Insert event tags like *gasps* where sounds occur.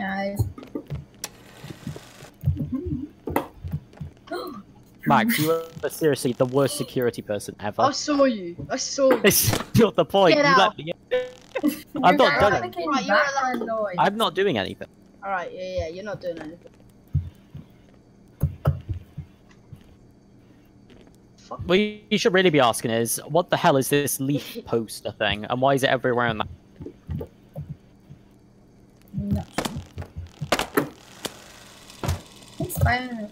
guys. *gasps* Max, you are seriously the worst security person ever. I saw you. I saw you. It's not the point. Get you out. let me in. *laughs* I'm not You're done. making Right, you're background noise. I'm not doing anything. Alright, yeah, yeah, you're not doing anything. Fuck. What you should really be asking is, what the hell is this leaf *laughs* poster thing, and why is it everywhere in the Sekarang.